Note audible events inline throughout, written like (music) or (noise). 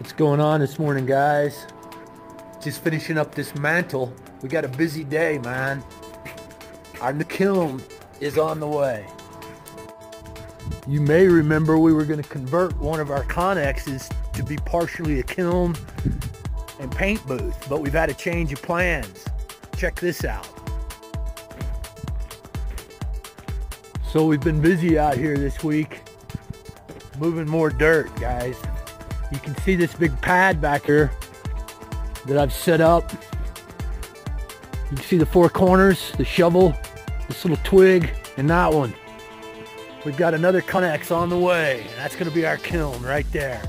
What's going on this morning, guys? Just finishing up this mantel. We got a busy day, man. Our new kiln is on the way. You may remember we were going to convert one of our Conexes to be partially a kiln and paint booth, but we've had a change of plans. Check this out. So we've been busy out here this week, moving more dirt, guys. You can see this big pad back here that I've set up. You can see the four corners, the shovel, this little twig, and that one. We've got another Conex on the way. That's gonna be our kiln right there.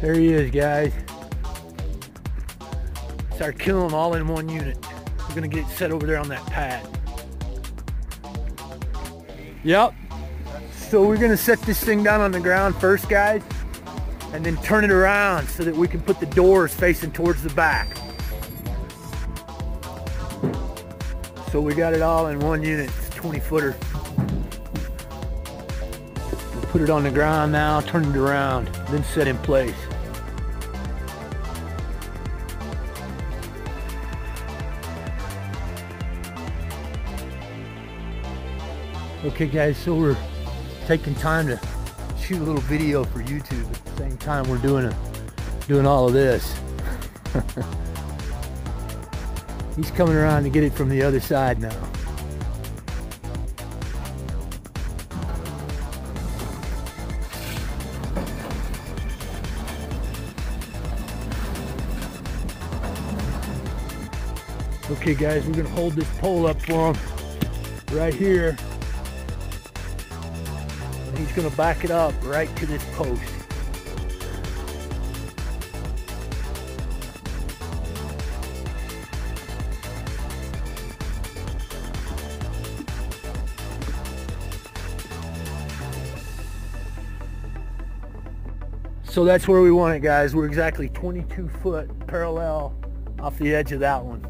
There he is, guys. It's our kiln all in one unit. We're gonna get it set over there on that pad. Yep. So we're gonna set this thing down on the ground first, guys, and then turn it around so that we can put the doors facing towards the back. So we got it all in one unit, it's a 20 footer. We'll put it on the ground now, turn it around, then set in place. Okay guys, so we're taking time to shoot a little video for YouTube at the same time we're doing a, doing all of this. (laughs) He's coming around to get it from the other side now. Okay guys, we're gonna hold this pole up for him right here he's going to back it up right to this post. So that's where we want it guys. We're exactly 22 foot parallel off the edge of that one.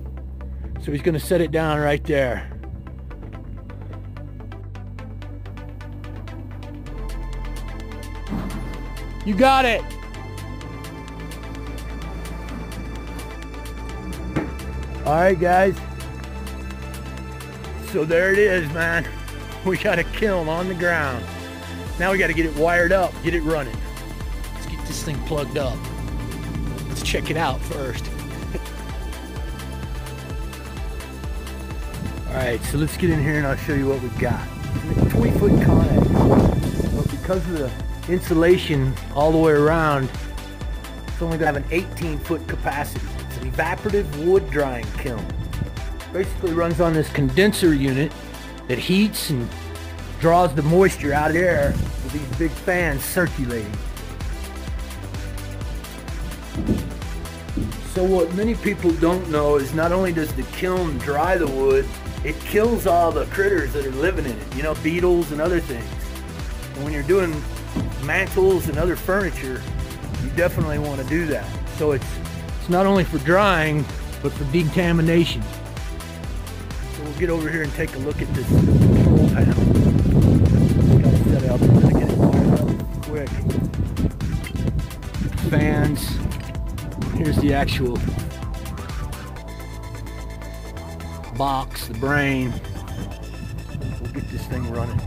So he's going to set it down right there. You got it. All right, guys. So there it is, man. We got a kiln on the ground. Now we got to get it wired up, get it running. Let's get this thing plugged up. Let's check it out first. (laughs) All right, so let's get in here and I'll show you what we've got. 20 foot Conex. But because of the insulation all the way around. It's only going to have an 18 foot capacity. It's an evaporative wood drying kiln. Basically runs on this condenser unit that heats and draws the moisture out of the air with these big fans circulating. So what many people don't know is not only does the kiln dry the wood, it kills all the critters that are living in it, you know, beetles and other things. And when you're doing mantels and other furniture, you definitely want to do that. So it's, it's not only for drying, but for decontamination. So we'll get over here and take a look at this control panel. Got it set up. I'm gonna get it up quick. Fans. Here's the actual box, the brain. We'll get this thing running.